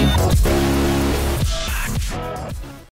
Yeah.